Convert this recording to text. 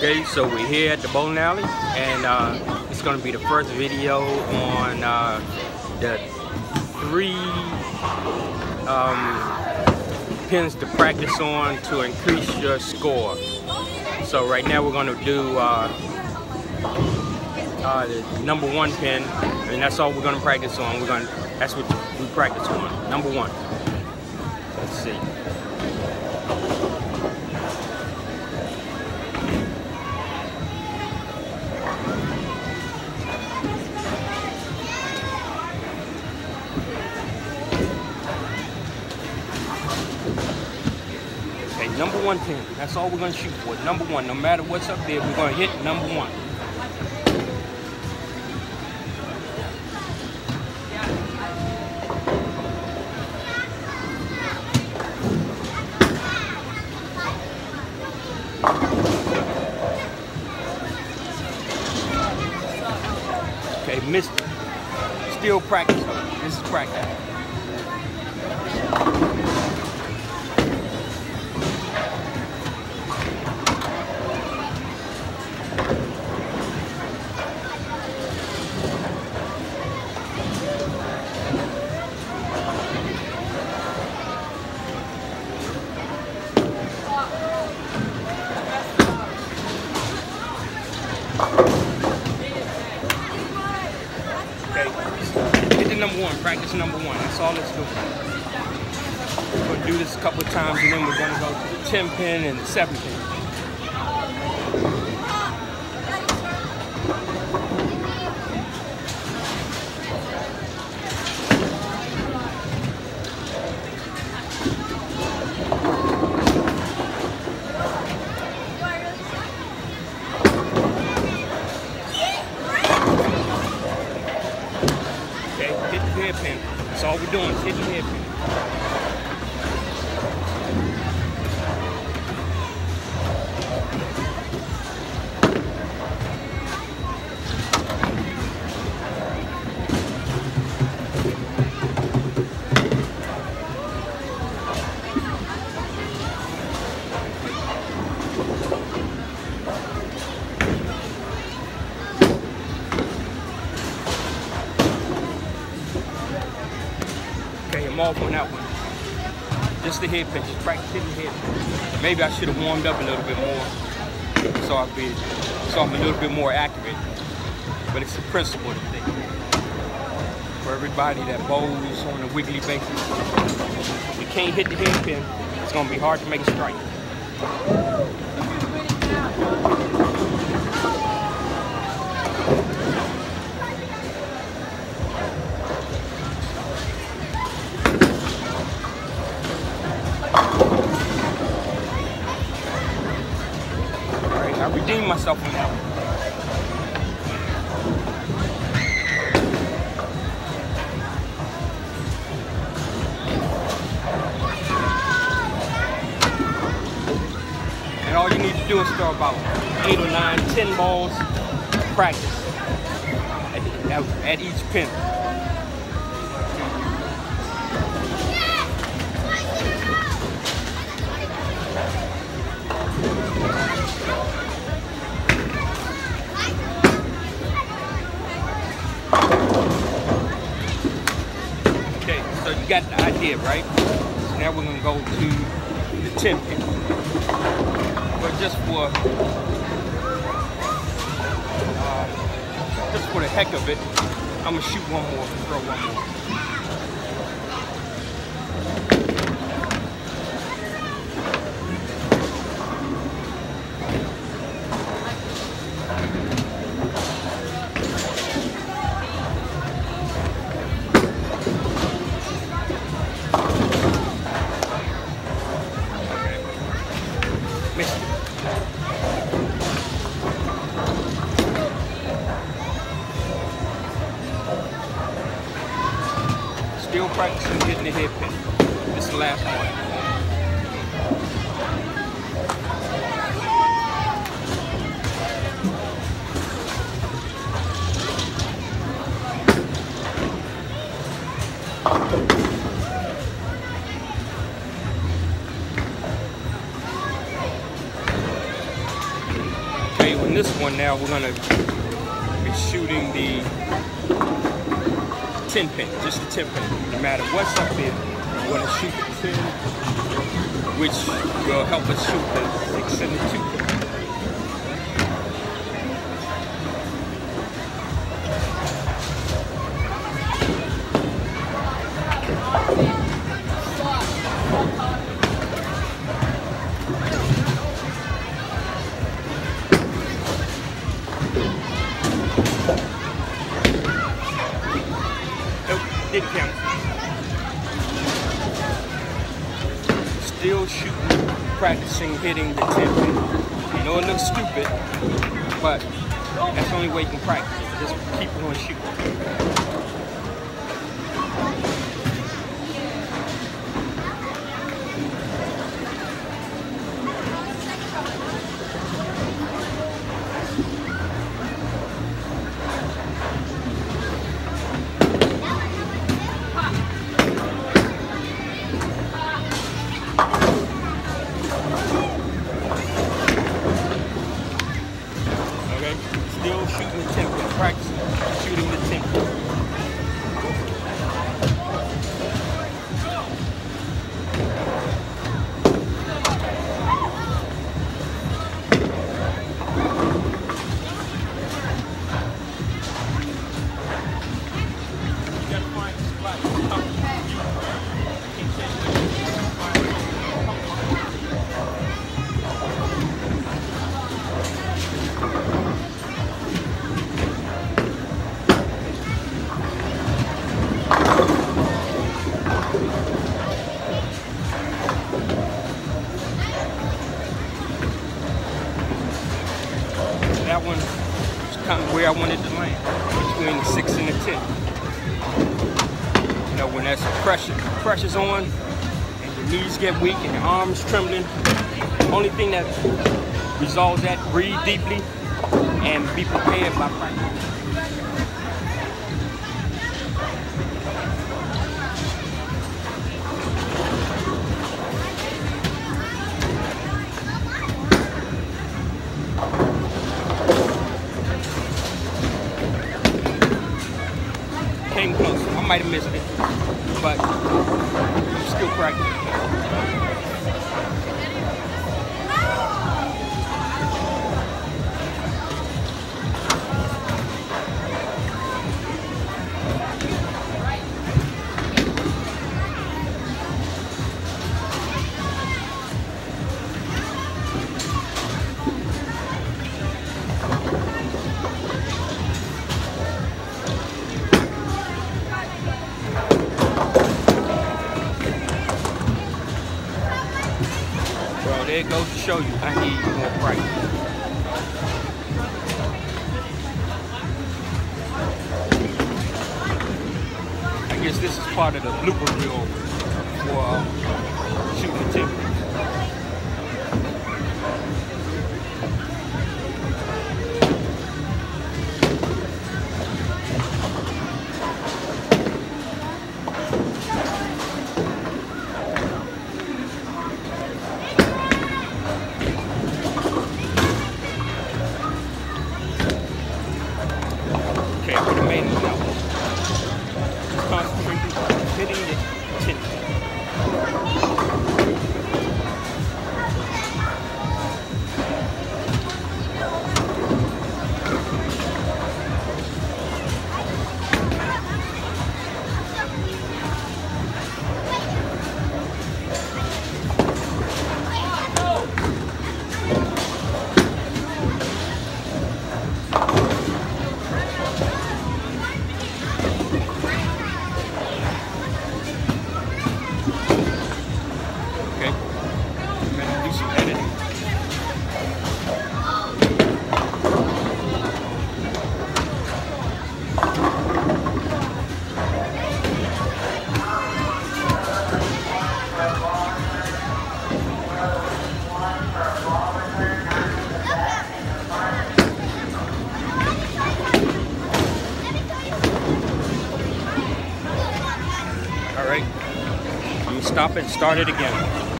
Okay, so we're here at the bowling alley, and uh, it's to be the first video on uh, the three um, pins to practice on to increase your score. So right now we're to do uh, uh, the number one pin, and that's all we're to practice on. We're to, that's what we practice on, number one. Let's see. Number one pin. That's all we're gonna shoot for. Number one. No matter what's up there, we're gonna hit number one. Okay, missed. Still practice. This is practice. Number one, practice number one. That's all let's do. We're gonna do this a couple of times and then we're gonna go to the 10 pin and the 7 pin. Off on that one. Just the head practice hitting the head. Maybe I should have warmed up a little bit more so I'd be so I'm a little bit more accurate. But it's the principle of thing. For everybody that bowls on a weekly basis, you can't hit the head pin, it's gonna be hard to make a strike. I myself on that one. And all you need to do is throw about eight or nine, ten balls, practice at, at, at each pin. Got the idea, right? So now we're gonna go to the 10. But just for uh, just for the heck of it, I'm gonna shoot one more, throw one more. Is the last one. Okay, on this one now we're gonna be shooting the 10 pin, just the 10 pin. No matter what's up here, we're gonna shoot the 10, which will help us shoot the 6 and the 2 pin. Nope, didn't count. Still shooting, practicing hitting the 10 pin. I know it looks stupid, but that's the only way you can practice. Just keep on shooting. Pressure's on, and your knees get weak and your arms trembling. Only thing that resolves that, breathe deeply and be prepared by practice. Came close. I might have missed it, but still practicing. It goes to show you I need more practice. I guess this is part of the blooper reel for uh, shooting the stop and start it again.